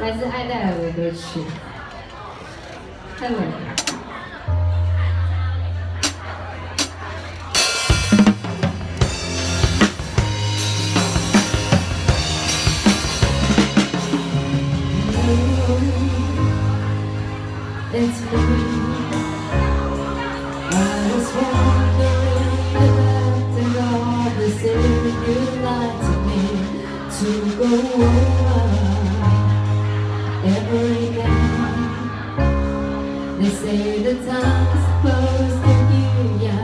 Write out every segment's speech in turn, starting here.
来自爱戴尔的歌曲《Heaven》。It's me. I was wondering if after all the things you lied to me to go over ever again. They say the time's supposed to heal ya,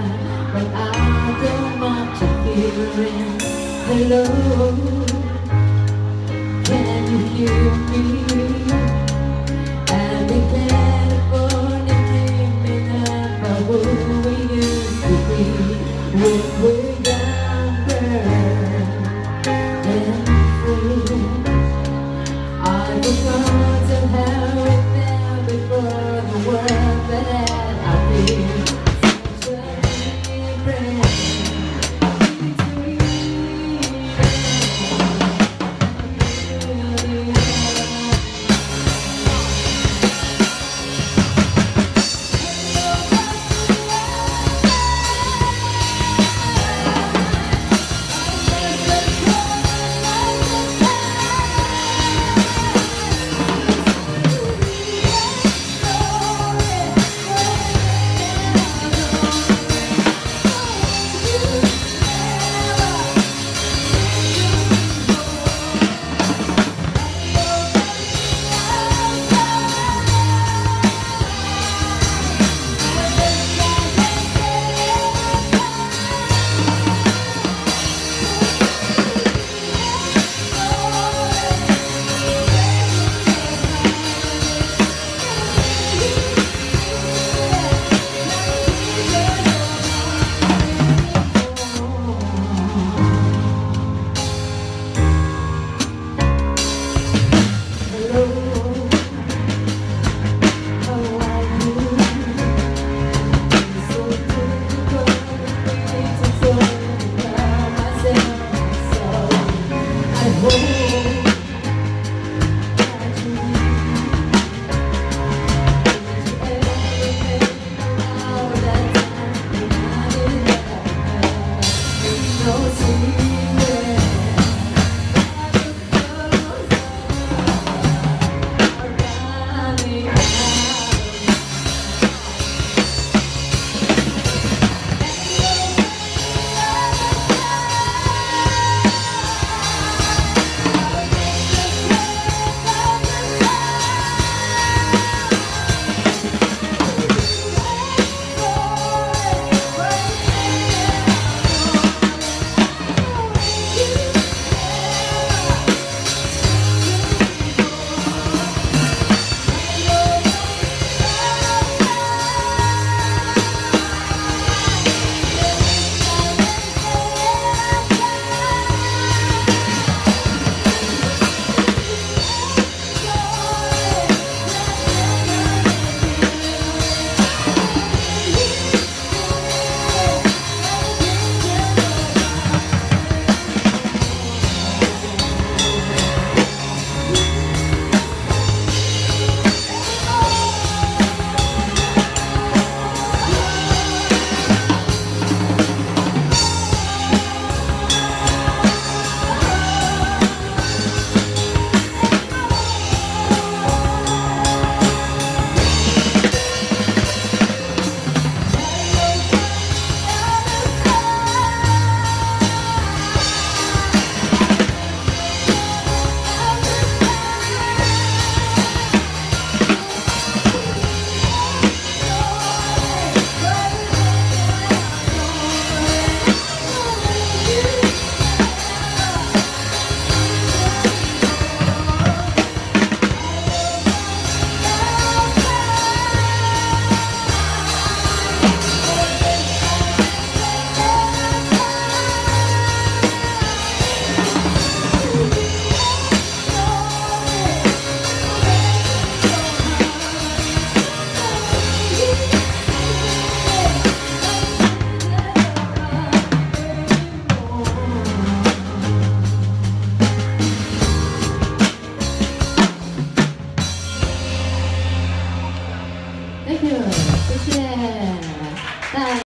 but I don't want you feeling. Hello, can you hear me? And in California, dreaming about who we